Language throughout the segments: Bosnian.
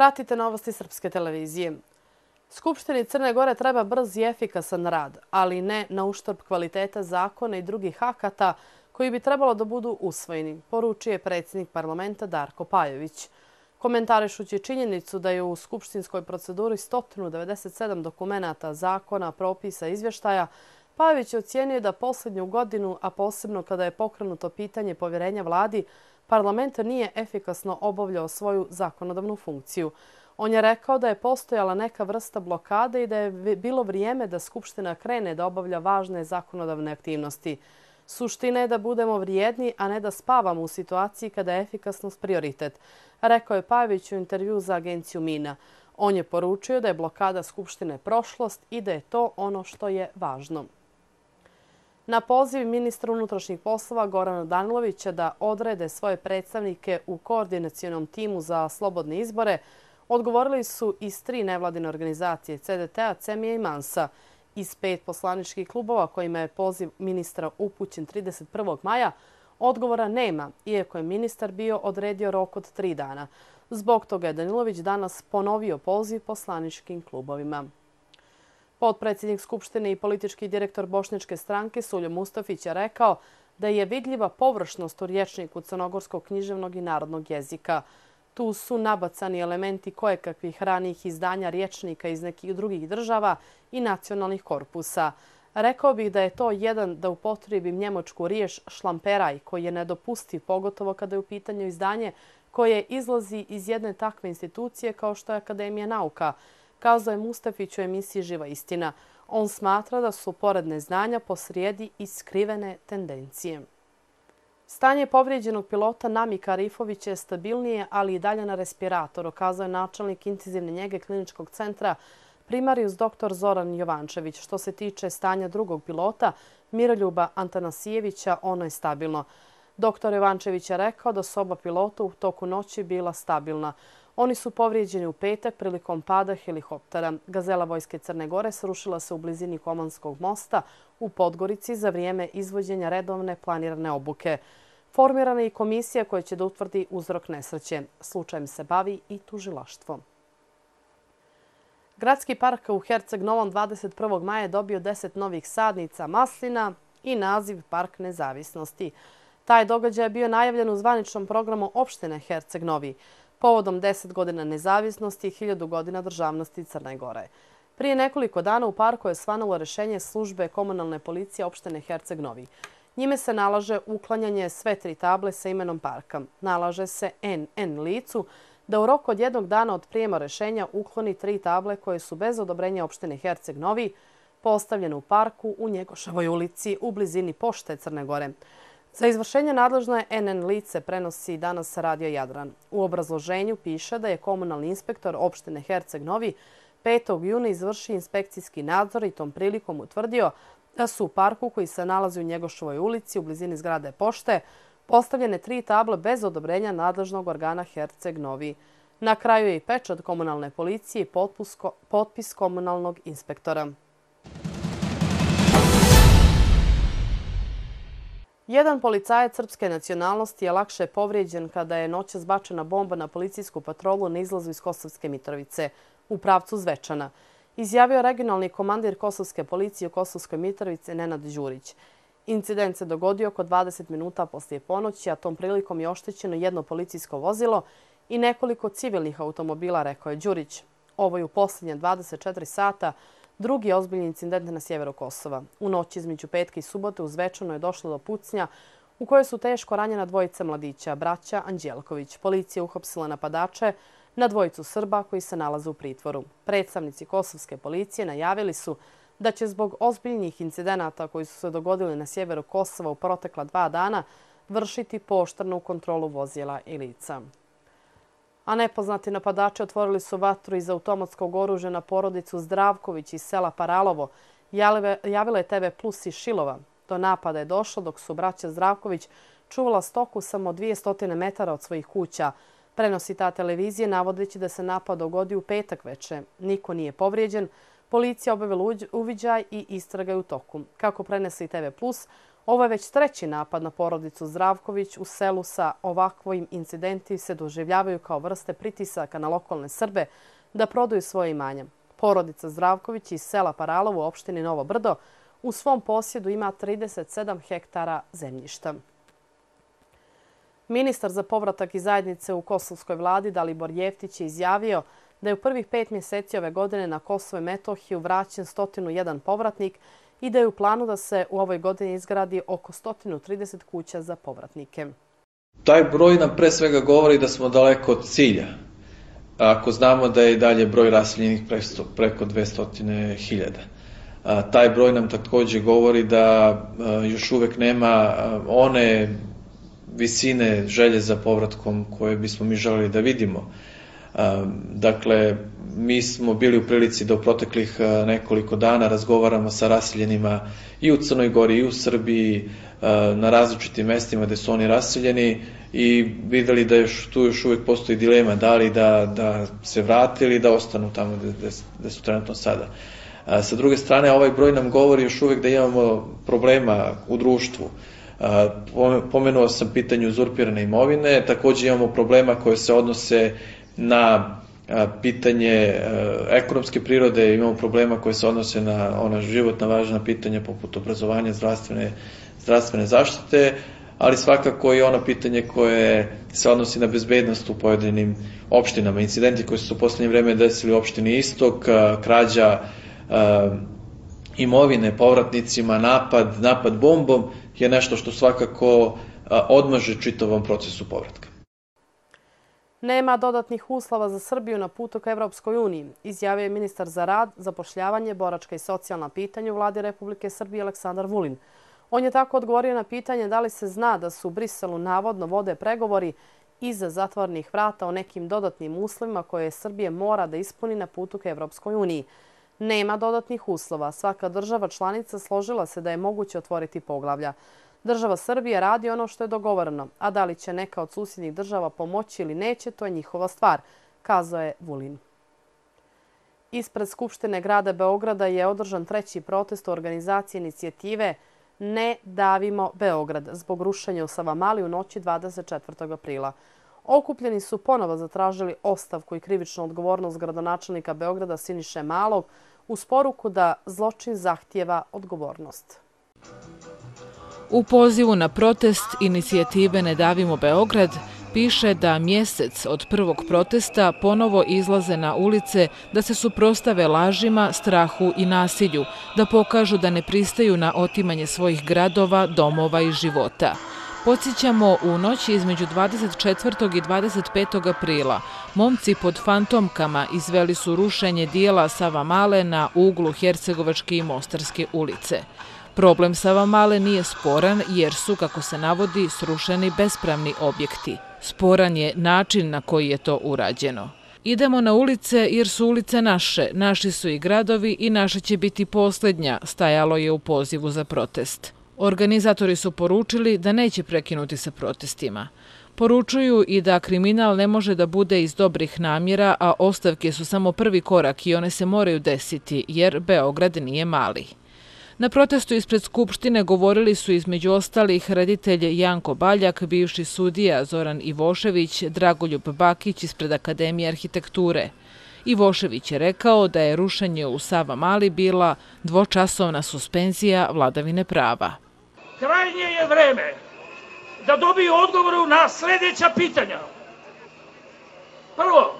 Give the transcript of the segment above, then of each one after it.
Pratite novosti Srpske televizije. Skupštini Crne Gore treba brz i efikasan rad, ali ne na uštrb kvaliteta zakona i drugih akata koji bi trebalo da budu usvojeni, poručuje predsjednik parlamenta Darko Pajović. Komentarišući činjenicu da je u skupštinskoj proceduri 197 dokumenta, zakona, propisa i izvještaja, Pajović je ocijenio da posljednju godinu, a posebno kada je pokrenuto pitanje povjerenja vladi, parlament nije efikasno obavljao svoju zakonodavnu funkciju. On je rekao da je postojala neka vrsta blokade i da je bilo vrijeme da Skupština krene da obavlja važne zakonodavne aktivnosti. Suština je da budemo vrijedni, a ne da spavamo u situaciji kada je efikasnost prioritet, rekao je Pajević u intervju za agenciju Mina. On je poručio da je blokada Skupštine prošlost i da je to ono što je važno. Na poziv ministra unutrašnjih poslova Gorana Danilovića da odrede svoje predstavnike u koordinacijonom timu za slobodne izbore, odgovorili su iz tri nevladine organizacije CDT-a, CEMIA i MANSA. Iz pet poslaničkih klubova kojima je poziv ministra upućen 31. maja, odgovora nema, iako je ministar bio odredio rok od tri dana. Zbog toga je Danilović danas ponovio poziv poslaničkim klubovima. Podpredsjednik Skupštine i politički direktor Bošnjačke stranke Suljo Mustafić je rekao da je vidljiva površnost u rječniku crnogorskog književnog i narodnog jezika. Tu su nabacani elementi kojekakvih ranijih izdanja rječnika iz nekih drugih država i nacionalnih korpusa. Rekao bih da je to jedan da upotrijebim njemačku riješ šlamperaj koji je nedopustiv, pogotovo kada je u pitanju izdanje koje izlazi iz jedne takve institucije kao što je Akademija nauka – kazao je Mustafić u emisiji Živa istina. On smatra da su pored neznanja posrijedi i skrivene tendencije. Stanje povrijeđenog pilota Nami Karifovića je stabilnije, ali i dalje na respiratoru, kazao je načelnik intenzivne njege kliničkog centra primarius dr. Zoran Jovančević. Što se tiče stanja drugog pilota, Miroljuba Antanasijevića, ono je stabilno. Dr. Jovančević je rekao da su oba pilota u toku noći bila stabilna. Oni su povrijeđeni u petak prilikom pada helikoptera. Gazela Vojske Crne Gore srušila se u blizini Komanskog mosta u Podgorici za vrijeme izvođenja redovne planirane obuke. Formirana je komisija koja će da utvrdi uzrok nesreće. Slučajem se bavi i tužilaštvo. Gradski park u Herceg Novom 21. maja je dobio 10 novih sadnica maslina i naziv Park nezavisnosti. Taj događaj je bio najavljen u zvaničnom programu opštine Herceg Novi povodom 10 godina nezavisnosti i 1000 godina državnosti Crne Gore. Prije nekoliko dana u parku je svanulo rešenje službe komunalne policije opštene Herceg Novi. Njime se nalaže uklanjanje sve tri table sa imenom parka. Nalaže se NN licu da u roku od jednog dana od prijema rešenja ukloni tri table koje su bez odobrenja opštine Herceg Novi postavljene u parku u Njegošavoj ulici u blizini pošte Crne Gore. Za izvršenje nadležno je NN lice prenosi danas Radio Jadran. U obrazloženju piše da je komunalni inspektor opštine Herceg Novi 5. juna izvrši inspekcijski nadzor i tom prilikom utvrdio da su u parku koji se nalazi u Njegošovoj ulici u blizini zgrade pošte postavljene tri table bez odobrenja nadležnog organa Herceg Novi. Na kraju je i pečat komunalne policije i potpis komunalnog inspektora. Jedan policajac srpske nacionalnosti je lakše povrijeđen kada je noća zbačena bomba na policijsku patrolu na izlazu iz Kosovske Mitrovice u pravcu Zvečana. Izjavio regionalni komandir Kosovske policije u Kosovskoj Mitrovice Nenad Đurić. Incident se dogodio oko 20 minuta poslije ponoći, a tom prilikom je oštećeno jedno policijsko vozilo i nekoliko civilnih automobila, rekao je Đurić. Ovo je u posljednje 24 sata Drugi ozbiljni incident na sjeveru Kosova. U noći između petke i subote uzvečano je došlo do pucnja u kojoj su teško ranjena dvojica mladića, braća Anđelković. Policija uhopsila napadače na dvojicu Srba koji se nalaze u pritvoru. Predstavnici kosovske policije najavili su da će zbog ozbiljnih incidenata koji su se dogodili na sjeveru Kosova u protekla dva dana vršiti poštrnu kontrolu vozila i lica a nepoznati napadači otvorili su vatru iz automatskog oružja na porodicu Zdravković iz sela Paralovo. Javila je TV Plus i Šilova. Do napada je došlo dok su braća Zdravković čuvala stoku samo 200 metara od svojih kuća. Prenosi ta televizije navodeći da se napad dogodi u petak veče. Niko nije povrijeđen. Policija obavila uviđaj i istraga u toku. Kako prenesi TV Plus, Ovo je već treći napad na porodicu Zdravković. U selu sa ovakvim incidenti se doživljavaju kao vrste pritisaka na lokalne Srbe da prodaju svoje imanje. Porodica Zdravković iz sela Paralov u opštini Novo Brdo u svom posjedu ima 37 hektara zemljišta. Ministar za povratak i zajednice u Kosovskoj vladi Dalibor Jeftić je izjavio da je u prvih pet mjeseci ove godine na Kosovo i Metohiju vraćen 101 povratnik i da je u planu da se u ovoj godini izgradi oko 130 kuća za povratnike. Taj broj nam pre svega govori da smo daleko od cilja. Ako znamo da je i dalje broj raseljenih preko 200.000. Taj broj nam također govori da još uvek nema one visine želje za povratkom koje bismo mi želeli da vidimo. Dakle, mi smo bili u prilici da u proteklih eh, nekoliko dana razgovaramo sa raseljenima i u Crnoj Gori i u Srbiji eh, na različitim mestima gde su oni raseljeni i videli da još, tu još uvijek postoji dilema da li da, da se vrate ili da ostanu tamo gde, gde su trenutno sada. Eh, sa druge strane, ovaj broj nam govori još uvijek da imamo problema u društvu. Pomenuo sam pitanje uzurpirane imovine, također imamo problema koje se odnose na pitanje e, ekonomske prirode, imamo problema koje se odnose na ona životna važna pitanja poput obrazovanja, zdravstvene, zdravstvene zaštite, ali svakako i ono pitanje koje se odnosi na bezbednost u pojedinim opštinama. Incidenti koji su se u poslednje vreme desili u opštini Istok, e, krađa e, imovine povratnicima, napad, napad bombom, je nešto što svakako odmaže čitavom procesu povratka. Nema dodatnih uslova za Srbiju na putu ka Evropskoj uniji, izjavio je ministar za rad, zapošljavanje, boračka i socijalna pitanja u vladi Republike Srbije Aleksandar Vulin. On je tako odgovorio na pitanje da li se zna da su u Briselu navodno vode pregovori iza zatvornih vrata o nekim dodatnim uslovima koje Srbije mora da ispuni na putu ka Evropskoj uniji. Nema dodatnih uslova. Svaka država članica složila se da je moguće otvoriti poglavlja. Država Srbije radi ono što je dogovoreno, a da li će neka od susjednih država pomoći ili neće, to je njihova stvar, kazao je Vulin. Ispred Skupštine grada Beograda je održan treći protest u organizaciji inicijative Ne davimo Beograd zbog rušenja u Savamali u noći 24. aprila. Okupljeni su ponovo zatražili ostavku i krivičnu odgovornost gradonačelnika Beograda Siniše Malog uz poruku da zločin zahtijeva odgovornost. U pozivu na protest inicijative Ne davimo Beograd piše da mjesec od prvog protesta ponovo izlaze na ulice da se suprostave lažima, strahu i nasilju, da pokažu da ne pristaju na otimanje svojih gradova, domova i života. Podsjećamo, u noći između 24. i 25. aprila momci pod fantomkama izveli su rušenje dijela Sava Male na uglu Hercegovačke i Mostarske ulice. Problem Savamale nije sporan jer su, kako se navodi, srušeni bespravni objekti. Sporan je način na koji je to urađeno. Idemo na ulice jer su ulice naše, naši su i gradovi i naša će biti posljednja, stajalo je u pozivu za protest. Organizatori su poručili da neće prekinuti sa protestima. Poručuju i da kriminal ne može da bude iz dobrih namjera, a ostavke su samo prvi korak i one se moraju desiti, jer Beograd nije mali. Na protestu ispred Skupštine govorili su između ostalih reditelj Janko Baljak, bivši sudija Zoran Ivošević, Dragoljub Bakić ispred Akademije arhitekture. Ivošević je rekao da je rušenje u Sava Mali bila dvočasovna suspenzija vladavine prava. Krajnje je vreme da dobiju odgovoru na sljedeća pitanja. Prvo,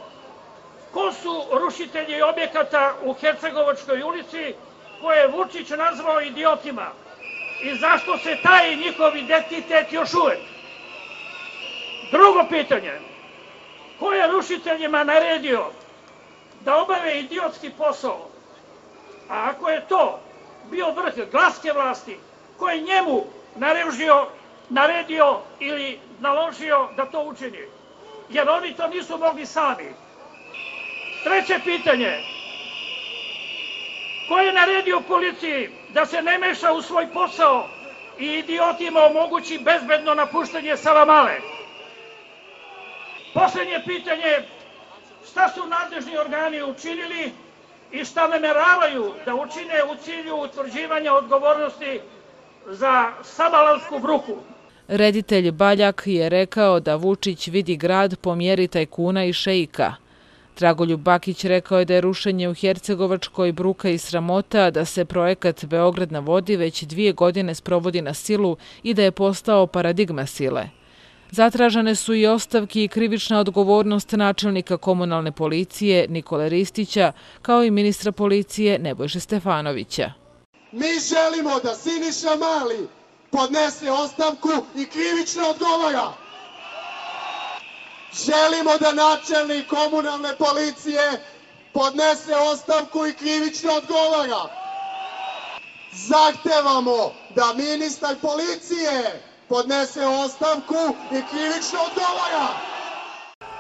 ko su rušitelji objekata u Hercegovačkoj ulici koje je Vučić nazvao idiotima i zašto se taj njihov identitet još uvek? Drugo pitanje, ko je rušiteljima naredio da obave idiotski posao? A ako je to bio vrh glaske vlasti, ko je njemu narežio, naredio ili naložio da to učini? Jer oni to nisu mogli sami. Treće pitanje, Ko je naredio policiji da se ne meša u svoj posao i idiotima omogući bezbedno napuštanje Savamale? Poslednje pitanje, šta su nadležni organi učinili i šta nameravaju da učine u cilju utvrđivanja odgovornosti za Sabalansku bruku. Reditelj Baljak je rekao da Vučić vidi grad po mjeri tajkuna i šejka Dragoljub Bakić rekao je da je rušenje u Hercegovačkoj bruka i sramota, da se projekat Beograd na vodi već dvije godine sprovodi na silu i da je postao paradigma sile. Zatražane su i ostavki i krivična odgovornost načelnika komunalne policije Nikole Ristića, kao i ministra policije Nebojše Stefanovića. Mi želimo da Siniša Mali podnese ostavku i krivično odgovara. Želimo da načelnik komunalne policije podnese ostavku i krivično odgovara. Zahtevamo da ministar policije podnese ostavku i krivično odgovara.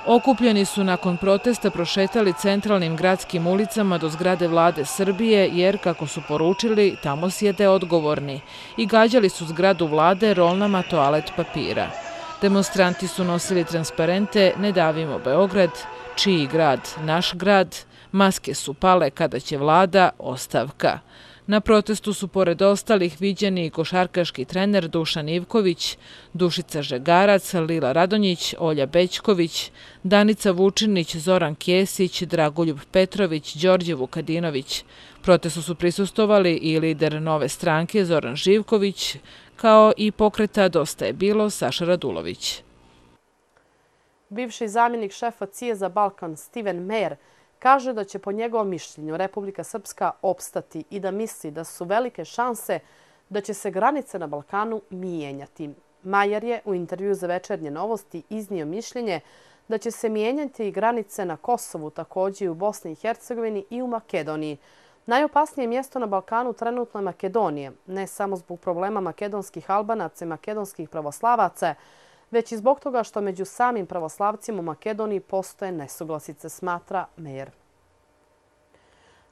Okupljeni su nakon protesta prošetali centralnim gradskim ulicama do zgrade vlade Srbije, jer, kako su poručili, tamo sjede odgovorni i gađali su zgradu vlade rolnama toalet papira. Demonstranti su nosili transparente Ne davimo Beograd, čiji grad, naš grad, maske su pale kada će vlada, ostavka. Na protestu su pored ostalih viđeni i košarkaški trener Dušan Ivković, Dušica Žegarac, Lila Radonjić, Olja Bećković, Danica Vučinić, Zoran Kjesić, Dragoljub Petrović, Đorđe Vukadinović. Protestu su prisustovali i lider nove stranke Zoran Živković, kao i pokreta Dosta je bilo Saša Radulović. Bivši zamjenik šefa Cije za Balkan Steven Mayer kaže da će po njegovom mišljenju Republika Srpska opstati i da misli da su velike šanse da će se granice na Balkanu mijenjati. Majer je u intervju za večernje novosti iznio mišljenje da će se mijenjati i granice na Kosovu, također i u Bosni i Hercegovini i u Makedoniji. Najopasnije mjesto na Balkanu trenutno je Makedonije, ne samo zbog problema makedonskih albanaca i makedonskih pravoslavaca, već i zbog toga što među samim pravoslavcima u Makedoniji postoje nesuglasice, smatra Mejer.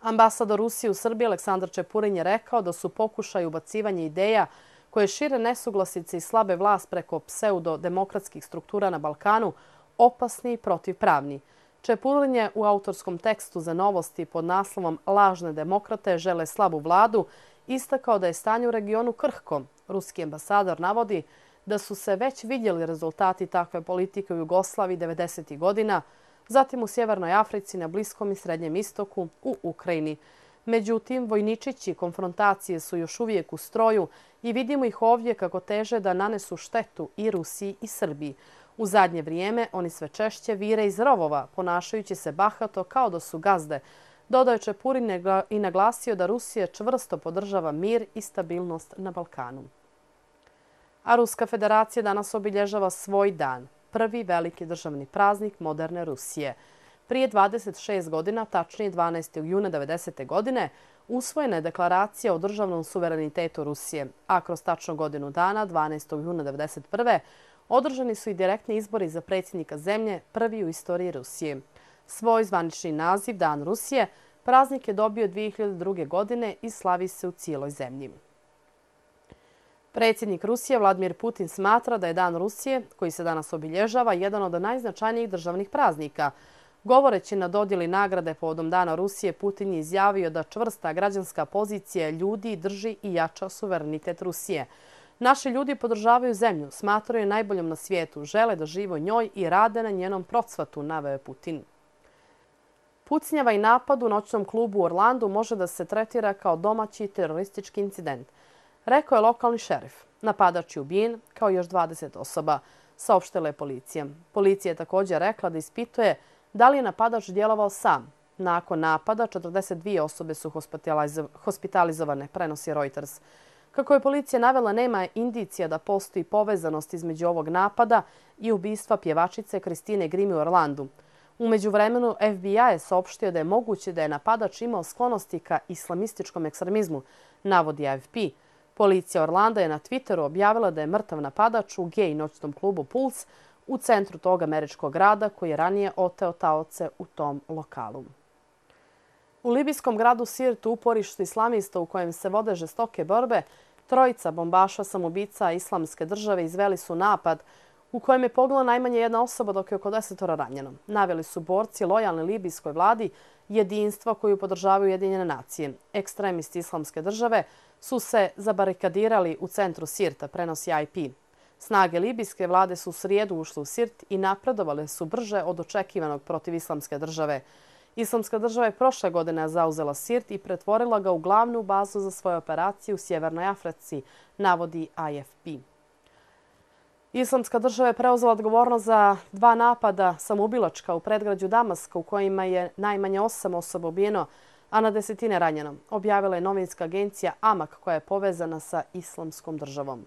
Ambasador Rusije u Srbiji Aleksandar Čepurin je rekao da su pokušaj ubacivanja ideja koje šire nesuglasice i slabe vlast preko pseudo-demokratskih struktura na Balkanu opasni i protivpravni. Čepurin je u autorskom tekstu za novosti pod naslovom Lažne demokrate žele slabu vladu istakao da je stanje u regionu krhko. Ruski ambasador navodi da su se već vidjeli rezultati takve politike u Jugoslaviji 90. godina, zatim u Sjevernoj Africi, na Bliskom i Srednjem istoku, u Ukrajini. Međutim, vojničići konfrontacije su još uvijek u stroju i vidimo ih ovdje kako teže da nanesu štetu i Rusiji i Srbiji. U zadnje vrijeme oni sve češće vire iz rovova, ponašajući se bahato kao da su gazde. Dodao Čepurin i naglasio da Rusija čvrsto podržava mir i stabilnost na Balkanu a Ruska federacija danas obilježava svoj dan, prvi veliki državni praznik moderne Rusije. Prije 26 godina, tačnije 12. juna 90. godine, usvojena je deklaracija o državnom suverenitetu Rusije, a kroz tačno godinu dana, 12. juna 1991 održani su i direktni izbori za predsjednika zemlje, prvi u istoriji Rusije. Svoj zvanični naziv Dan Rusije praznik je dobio 2002. godine i slavi se u cijeloj zemlji. Predsjednik Rusije Vladimir Putin smatra da je Dan Rusije, koji se danas obilježava, jedan od najznačajnijih državnih praznika. Govoreći na dodjeli nagrade povodom Dana Rusije, Putin je izjavio da čvrsta građanska pozicija ljudi drži i jača suverenitet Rusije. Naši ljudi podržavaju zemlju, smatraju najboljom na svijetu, žele da živo njoj i rade na njenom procvatu, naveo je Putin. Pucnjava i napad u noćnom klubu u Orlandu može da se tretira kao domaći teroristički incident rekao je lokalni šerif. Napadač je ubijen kao još 20 osoba, saopštila je policija. Policija je također rekla da ispituje da li je napadač djelovao sam. Nakon napada 42 osobe su hospitalizovane, prenosi Reuters. Kako je policija navela, nema indicija da postoji povezanost između ovog napada i ubistva pjevačice Kristine Grimi u Orlandu. Umeđu vremenu FBI je saopštio da je moguće da je napadač imao sklonosti ka islamističkom ekstremizmu, navodi AFP. Policija Orlanda je na Twitteru objavila da je mrtav napadač u gej noćnom klubu Puls u centru tog američkog grada koji je ranije oteo taoce u tom lokalu. U libijskom gradu Sirtu uporištu islamista u kojem se vode žestoke borbe, trojica bombaša samobica islamske države izveli su napad u kojem je pogla najmanje jedna osoba dok je oko desetora ranjeno. Naveli su borci lojalne libijskoj vladi jedinstva koju podržavaju Jedinjene nacije. Ekstremisti islamske države su se zabarikadirali u centru Sirta, prenosi IP. Snage libijske vlade su u srijedu ušle u Sirt i napredovale su brže od očekivanog protiv islamske države. Islamska država je prošle godine zauzela Sirt i pretvorila ga u glavnu bazu za svoje operacije u Sjevernoj Africi, navodi AFP. Islamska država je preuzela odgovornost za dva napada samoubilačka u predgrađu Damaska u kojima je najmanje osam osoba ubijeno, a na desetine ranjeno. Objavila je novinska agencija AMAK koja je povezana sa Islamskom državom.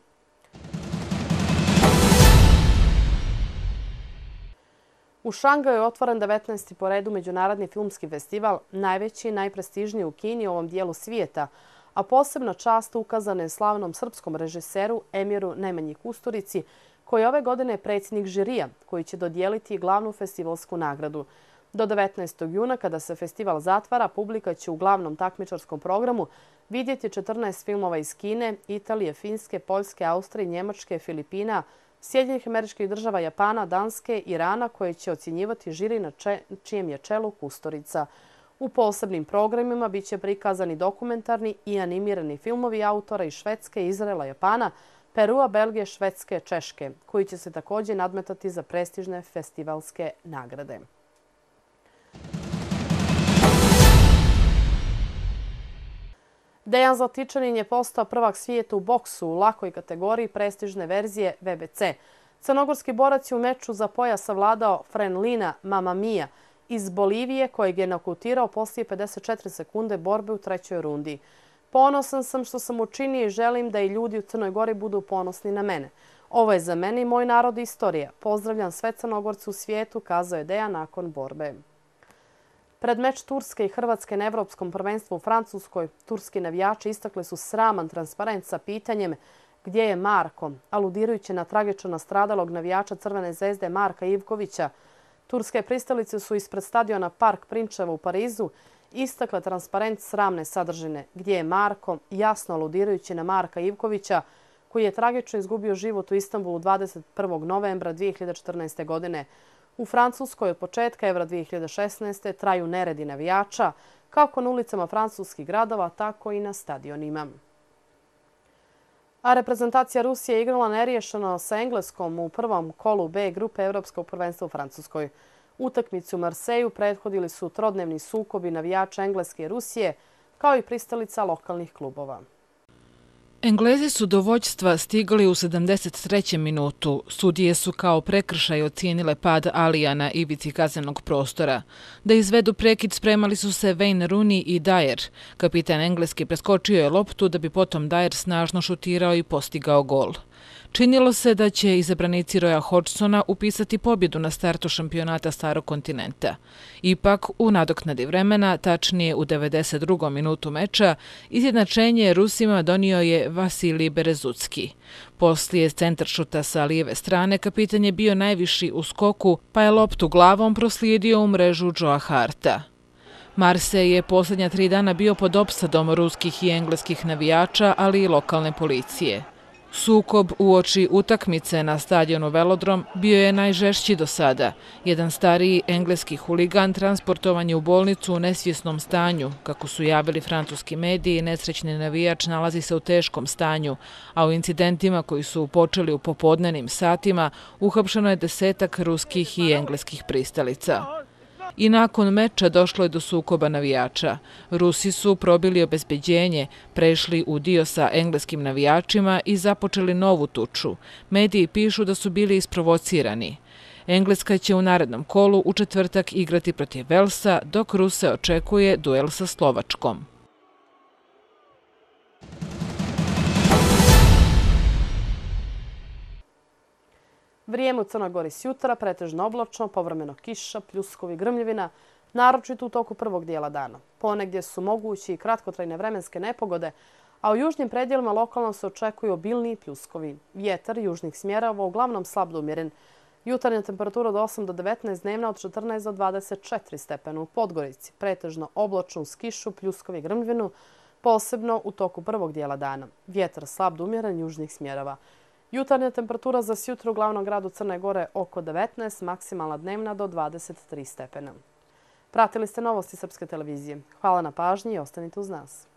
U Šangaju je otvoren 19. po redu Međunarodni filmski festival, najveći i najprestižniji u Kini u ovom dijelu svijeta, a posebno čast ukazane slavnom srpskom režiseru Emiru Nemanji Kusturici, koji ove godine je predsjednik žirija, koji će dodijeliti glavnu festivalsku nagradu. Do 19. juna, kada se festival zatvara, publika će u glavnom takmičarskom programu vidjeti 14 filmova iz Kine, Italije, Finske, Poljske, Austrije, Njemačke, Filipina, Sjedinjih američkih država Japana, Danske, Irana, koje će ocjenjivati žiri na čijem je čelu Kustorica. U posebnim programima bit će prikazani dokumentarni i animirani filmovi autora iz Švedske, Izraela, Japana, Perua, Belgije, Švedske, Češke, koji će se također nadmetati za prestižne festivalske nagrade. Dejan Zlatičanin je postao prvak svijeta u boksu u lakoj kategoriji prestižne verzije VBC. Crnogorski borac je u meču za poja savladao Frenlina Mamamija iz Bolivije kojeg je nakutirao poslije 54 sekunde borbe u trećoj rundi. Ponosan sam što sam učinio i želim da i ljudi u Crnoj Gori budu ponosni na mene. Ovo je za mene i moj narod istorija. Pozdravljam sve Crnogorce u svijetu, kazao je Dejan nakon borbe. Pred meč Turske i Hrvatske na Evropskom prvenstvu u Francuskoj, turski navijači istakli su sraman transparent sa pitanjem gdje je Marko, aludirajući na tragično nastradalog navijača Crvene zvezde Marka Ivkovića. Turske pristalice su ispred stadiona Park Prinčeva u Parizu istakle transparent sramne sadržine gdje je Marko, jasno aludirajući na Marka Ivkovića, koji je tragično izgubio život u Istanbulu 21. novembra 2014. godine, U Francuskoj od početka Evra 2016. traju neredi navijača, kako na ulicama francuskih gradova, tako i na stadionima. A reprezentacija Rusije igrala neriješeno sa Engleskom u prvom kolu B grupe Evropskog prvenstva u Francuskoj. Utakmicu u Marseju prethodili su trodnevni sukobi navijača Engleske i Rusije, kao i pristalica lokalnih klubova. Englezi su do voćstva stigli u 73. minutu. Sudije su kao prekršaj ocijenile pad Alija na ivici kaznenog prostora. Da izvedu prekid spremali su se Wayne Rooney i Dyer. Kapitan Engleski preskočio je loptu da bi potom Dyer snažno šutirao i postigao gol. Činilo se da će izabranici Roja Hodgsona upisati pobjedu na startu šampionata Starog kontinenta. Ipak, u nadoknadi vremena, tačnije u 92. minutu meča, izjednačenje Rusima donio je Vasilij Berezucki. Poslije centaršuta sa lijeve strane, kapitan je bio najviši u skoku, pa je loptu glavom proslijedio u mrežu Joa Harta. Marse je posljednja tri dana bio pod opsadom ruskih i engleskih navijača, ali i lokalne policije. Sukob u oči utakmice na stadionu Velodrom bio je najžešći do sada. Jedan stariji engleski huligan transportovan je u bolnicu u nesvjesnom stanju. Kako su javili francuski mediji, nesrećni navijač nalazi se u teškom stanju, a u incidentima koji su počeli u popodnenim satima uhapšeno je desetak ruskih i engleskih pristalica. I nakon meča došlo je do sukoba navijača. Rusi su probili obezbeđenje, prešli u dio sa engleskim navijačima i započeli novu tuču. Mediji pišu da su bili isprovocirani. Engleska će u narednom kolu u četvrtak igrati protiv Velsa, dok Ruse očekuje duel sa Slovačkom. Vrijeme u Crnogori s jutra, pretežno oblačno, povremeno kiša, pljuskovi, grmljevina, naročito u toku prvog dijela dana. Ponegdje su mogući i kratkotrajne vremenske nepogode, a u južnim predjelima lokalno se očekuju obilni pljuskovi. Vjetar južnih smjerava uglavnom slab umjeren. Jutarnja temperatura od 8 do 19, dnevna od 14 do 24 stepena u Podgorici. Pretežno oblačno uz kišu, pljuskovi i grmljevinu, posebno u toku prvog dijela dana. Vjetar slab umjeren južnih smjerava. Jutarnja temperatura za sjutro u glavnom gradu Crne Gore oko 19, maksimalna dnevna do 23 stepena. Pratili ste novosti Srpske televizije. Hvala na pažnji i ostanite uz nas.